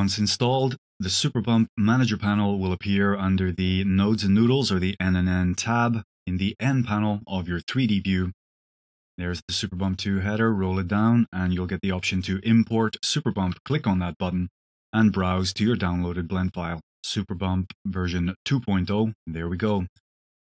Once installed, the Superbump Manager panel will appear under the Nodes and Noodles or the NNN tab in the N panel of your 3D view. There's the Superbump 2 header, roll it down, and you'll get the option to import Superbump. Click on that button and browse to your downloaded blend file. Superbump version 2.0, there we go.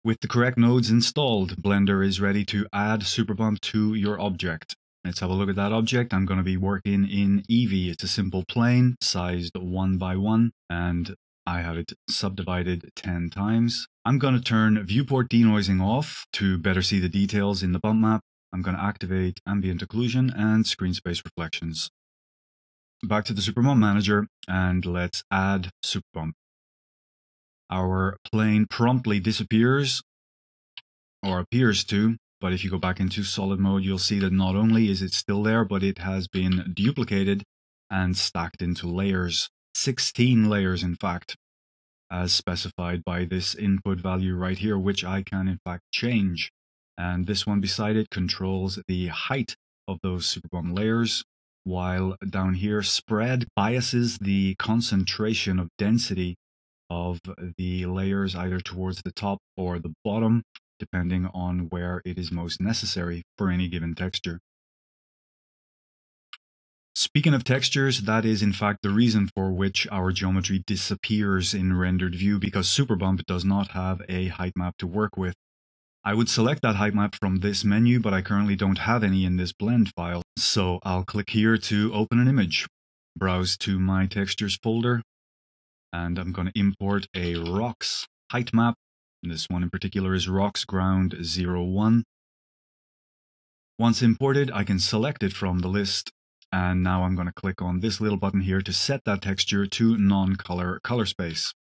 With the correct nodes installed, Blender is ready to add Superbump to your object. Let's have a look at that object. I'm going to be working in Eevee. It's a simple plane, sized 1 by 1, and I have it subdivided 10 times. I'm going to turn viewport denoising off to better see the details in the bump map. I'm going to activate ambient occlusion and screen space reflections. Back to the Superbump Manager, and let's add Superbump. Our plane promptly disappears, or appears to, but if you go back into solid mode, you'll see that not only is it still there, but it has been duplicated and stacked into layers. 16 layers, in fact, as specified by this input value right here, which I can in fact change. And this one beside it controls the height of those Superbump layers, while down here spread biases the concentration of density of the layers either towards the top or the bottom depending on where it is most necessary for any given texture. Speaking of textures, that is in fact the reason for which our geometry disappears in rendered view because Superbump does not have a height map to work with. I would select that height map from this menu, but I currently don't have any in this blend file. So I'll click here to open an image, browse to my textures folder, and I'm going to import a rocks height map this one in particular is Rocks Ground 01. Once imported, I can select it from the list. And now I'm going to click on this little button here to set that texture to non-color color space.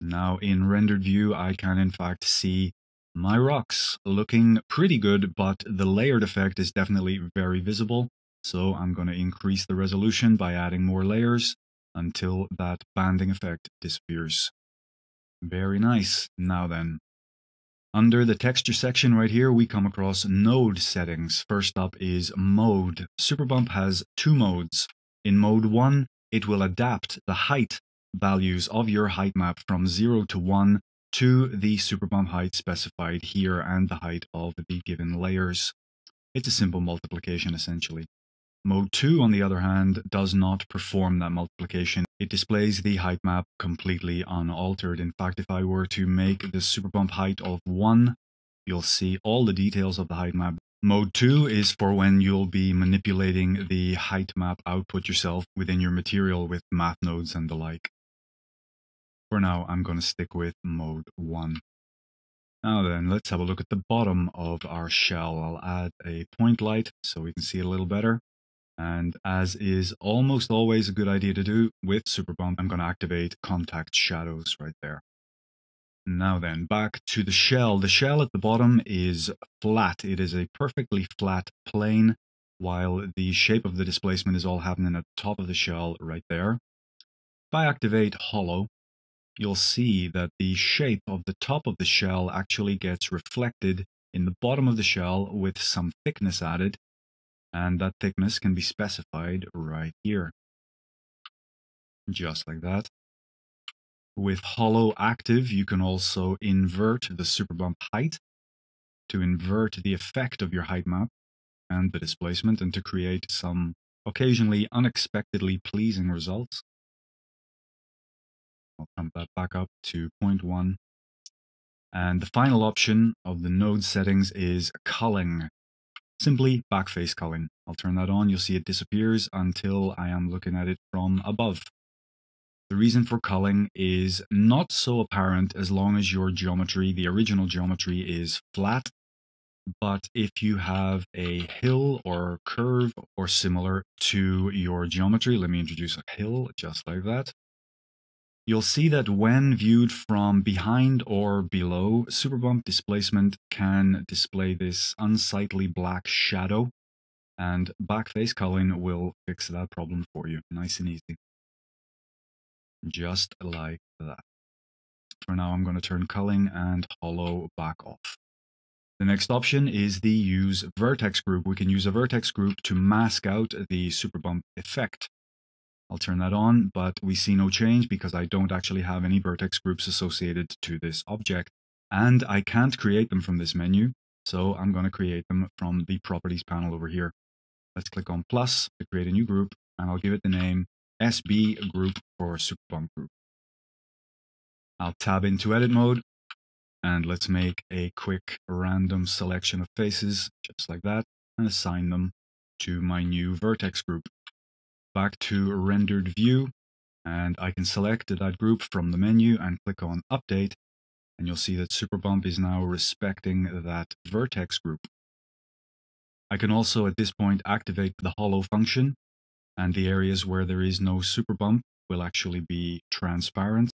Now in rendered view, I can in fact see my rocks looking pretty good, but the layered effect is definitely very visible. So I'm going to increase the resolution by adding more layers until that banding effect disappears. Very nice. Now then, under the texture section right here, we come across node settings. First up is mode. Superbump has two modes. In mode 1, it will adapt the height values of your height map from 0 to 1 to the Superbump height specified here and the height of the given layers. It's a simple multiplication essentially. Mode 2, on the other hand, does not perform that multiplication. It displays the height map completely unaltered. In fact, if I were to make the super bump height of 1, you'll see all the details of the height map. Mode 2 is for when you'll be manipulating the height map output yourself within your material with math nodes and the like. For now, I'm going to stick with Mode 1. Now then, let's have a look at the bottom of our shell. I'll add a point light so we can see it a little better. And as is almost always a good idea to do with Superbump, I'm going to activate contact shadows right there. Now then, back to the shell. The shell at the bottom is flat. It is a perfectly flat plane, while the shape of the displacement is all happening at the top of the shell right there. If I activate hollow, you'll see that the shape of the top of the shell actually gets reflected in the bottom of the shell with some thickness added, and that thickness can be specified right here. Just like that. With hollow active, you can also invert the superbump height to invert the effect of your height map and the displacement and to create some occasionally unexpectedly pleasing results. I'll pump that back up to 0.1. And the final option of the node settings is culling simply backface culling. I'll turn that on, you'll see it disappears until I am looking at it from above. The reason for culling is not so apparent as long as your geometry, the original geometry, is flat. But if you have a hill or curve or similar to your geometry, let me introduce a hill just like that. You'll see that when viewed from behind or below, Superbump displacement can display this unsightly black shadow, and backface culling will fix that problem for you, nice and easy. Just like that. For now, I'm going to turn culling and hollow back off. The next option is the use vertex group. We can use a vertex group to mask out the Superbump effect. I'll turn that on, but we see no change because I don't actually have any vertex groups associated to this object. And I can't create them from this menu, so I'm going to create them from the properties panel over here. Let's click on plus to create a new group, and I'll give it the name SB group for Superbump group. I'll tab into edit mode, and let's make a quick random selection of faces, just like that, and assign them to my new vertex group. Back to rendered view, and I can select that group from the menu and click on update, and you'll see that Superbump is now respecting that vertex group. I can also at this point activate the hollow function, and the areas where there is no Superbump will actually be transparent.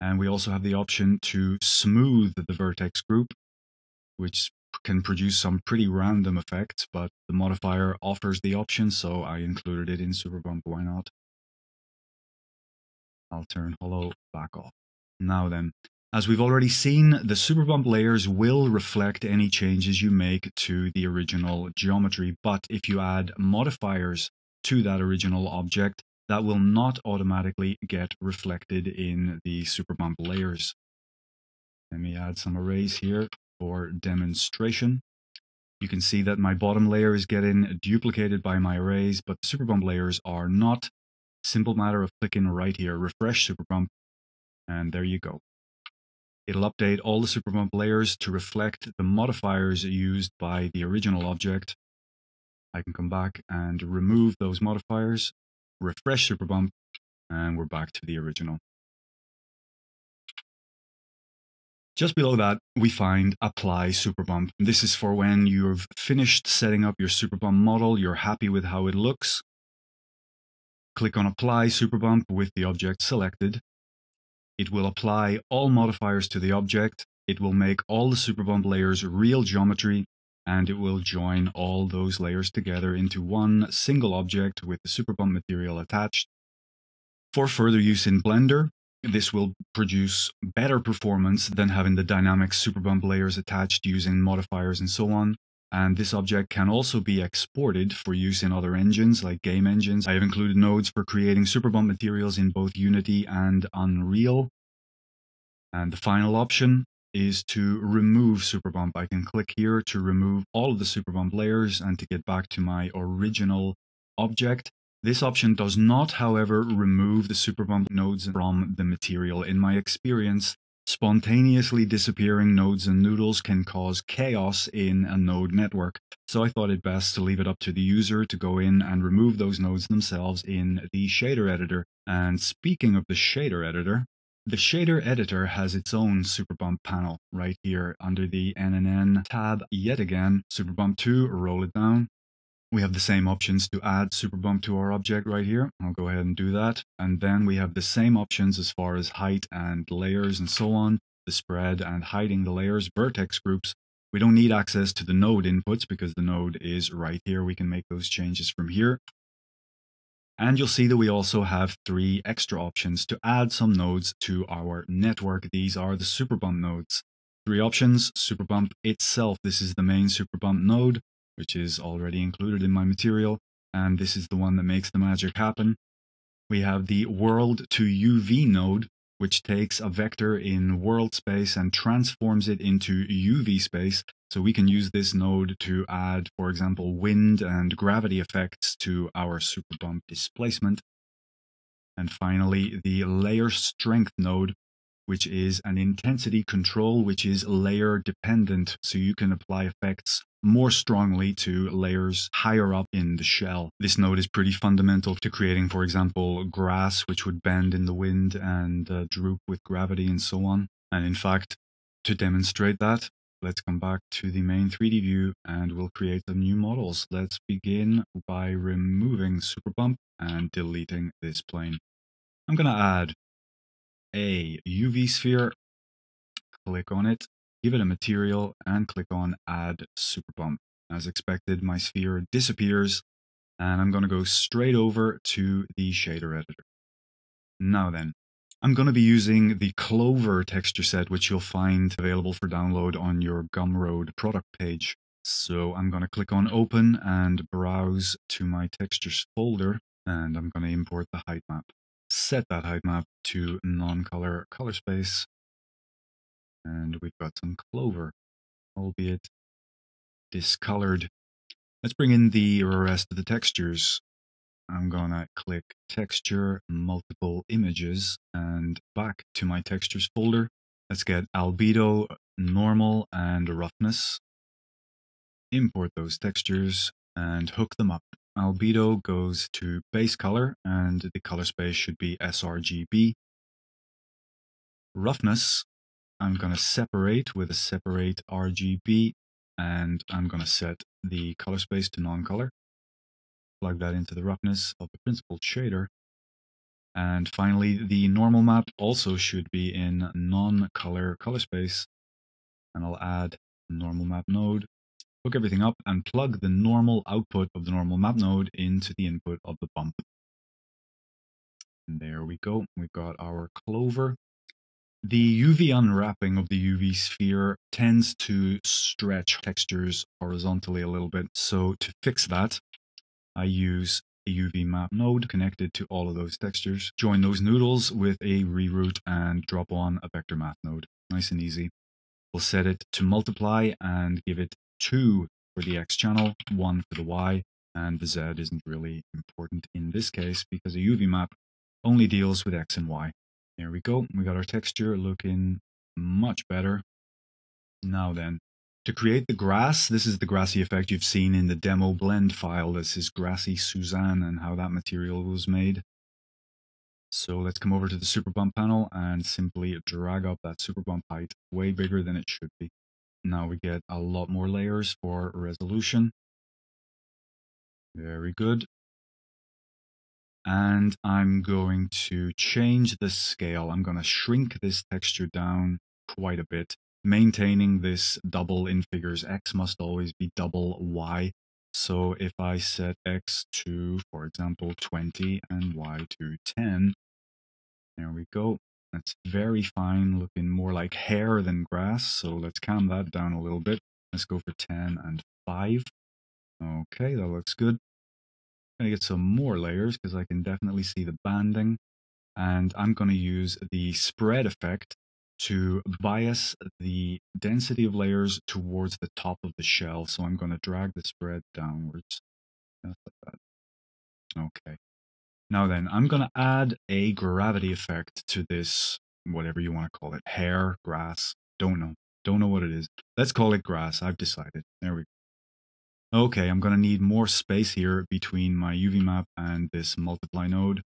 And we also have the option to smooth the vertex group, which can produce some pretty random effects, but the modifier offers the option, so I included it in Superbump, why not? I'll turn hollow back off. Now then, as we've already seen, the Superbump layers will reflect any changes you make to the original geometry, but if you add modifiers to that original object, that will not automatically get reflected in the Superbump layers. Let me add some arrays here for demonstration. You can see that my bottom layer is getting duplicated by my arrays, but Superbump layers are not. Simple matter of clicking right here, refresh Superbump, and there you go. It'll update all the Superbump layers to reflect the modifiers used by the original object. I can come back and remove those modifiers refresh Superbump, and we're back to the original. Just below that, we find Apply Superbump. This is for when you've finished setting up your Superbump model, you're happy with how it looks. Click on Apply Superbump with the object selected. It will apply all modifiers to the object. It will make all the Superbump layers real geometry and it will join all those layers together into one single object with the Superbump material attached. For further use in Blender, this will produce better performance than having the dynamic Superbump layers attached using modifiers and so on. And this object can also be exported for use in other engines like game engines. I have included nodes for creating Superbump materials in both Unity and Unreal. And the final option is to remove Superbump. I can click here to remove all of the Superbump layers and to get back to my original object. This option does not, however, remove the Superbump nodes from the material. In my experience, spontaneously disappearing nodes and noodles can cause chaos in a node network. So I thought it best to leave it up to the user to go in and remove those nodes themselves in the shader editor. And speaking of the shader editor, the shader editor has its own Superbump panel right here under the NNN tab yet again. Superbump 2, roll it down. We have the same options to add Superbump to our object right here. I'll go ahead and do that. And then we have the same options as far as height and layers and so on, the spread and hiding the layers, vertex groups. We don't need access to the node inputs because the node is right here. We can make those changes from here. And you'll see that we also have three extra options to add some nodes to our network. These are the Superbump nodes. Three options, Superbump itself. This is the main Superbump node, which is already included in my material. And this is the one that makes the magic happen. We have the world to UV node, which takes a vector in world space and transforms it into UV space. So we can use this node to add, for example, wind and gravity effects to our super bump displacement. And finally, the layer strength node, which is an intensity control, which is layer dependent. So you can apply effects more strongly to layers higher up in the shell. This node is pretty fundamental to creating, for example, grass, which would bend in the wind and uh, droop with gravity and so on. And in fact, to demonstrate that, let's come back to the main 3D view and we'll create some new models. Let's begin by removing Superbump and deleting this plane. I'm going to add a UV sphere, click on it, give it a material, and click on Add Superbump. As expected, my sphere disappears, and I'm going to go straight over to the shader editor. Now then, I'm going to be using the Clover texture set, which you'll find available for download on your Gumroad product page. So I'm going to click on open and browse to my textures folder and I'm going to import the height map. Set that height map to non-color color space and we've got some clover, albeit discolored. Let's bring in the rest of the textures. I'm gonna click texture, multiple images, and back to my textures folder. Let's get albedo, normal, and roughness. Import those textures and hook them up. Albedo goes to base color and the color space should be sRGB. Roughness, I'm gonna separate with a separate RGB and I'm gonna set the color space to non-color plug that into the roughness of the principled shader. And finally, the normal map also should be in non-color color space. And I'll add normal map node, hook everything up, and plug the normal output of the normal map node into the input of the bump. And there we go. We've got our clover. The UV unwrapping of the UV sphere tends to stretch textures horizontally a little bit. So to fix that, I use a UV map node connected to all of those textures. Join those noodles with a reroute and drop on a vector math node. Nice and easy. We'll set it to multiply and give it 2 for the X channel, 1 for the Y, and the Z isn't really important in this case because a UV map only deals with X and Y. There we go. We got our texture looking much better. Now then, to create the grass, this is the grassy effect you've seen in the demo blend file. This is Grassy Suzanne and how that material was made. So let's come over to the super bump panel and simply drag up that super bump height way bigger than it should be. Now we get a lot more layers for resolution. Very good. And I'm going to change the scale. I'm going to shrink this texture down quite a bit maintaining this double in figures, x must always be double y. So if I set x to, for example, 20 and y to 10, there we go. That's very fine, looking more like hair than grass. So let's calm that down a little bit. Let's go for 10 and 5. Okay, that looks good. Going to get some more layers because I can definitely see the banding. And I'm going to use the spread effect to bias the density of layers towards the top of the shell. So I'm going to drag the spread downwards. Okay. Now then, I'm going to add a gravity effect to this, whatever you want to call it, hair, grass, don't know. Don't know what it is. Let's call it grass. I've decided. There we go. Okay, I'm going to need more space here between my UV map and this multiply node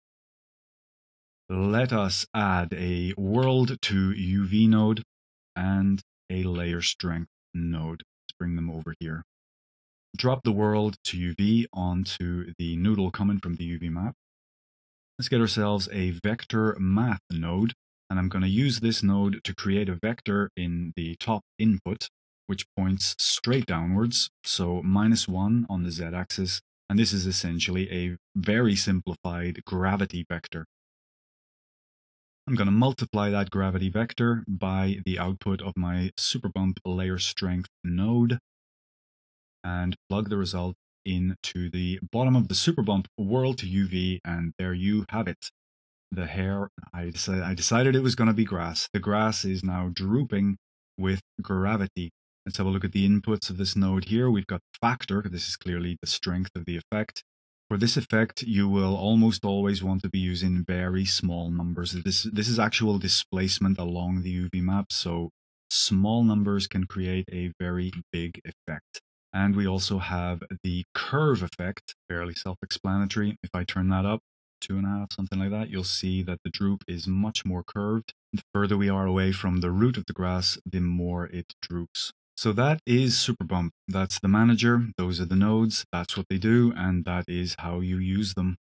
let us add a world to UV node and a layer strength node. Let's bring them over here. Drop the world to UV onto the noodle coming from the UV map. Let's get ourselves a vector math node. And I'm going to use this node to create a vector in the top input, which points straight downwards. So minus one on the z-axis. And this is essentially a very simplified gravity vector. I'm going to multiply that gravity vector by the output of my Superbump layer strength node and plug the result into the bottom of the Superbump world to UV and there you have it. The hair, I I decided it was going to be grass. The grass is now drooping with gravity. Let's have a look at the inputs of this node here. We've got factor, this is clearly the strength of the effect. For this effect, you will almost always want to be using very small numbers. This, this is actual displacement along the UV map, so small numbers can create a very big effect. And we also have the curve effect, fairly self-explanatory. If I turn that up, two and a half, something like that, you'll see that the droop is much more curved. The further we are away from the root of the grass, the more it droops. So that is Superbump. That's the manager. Those are the nodes. That's what they do. And that is how you use them.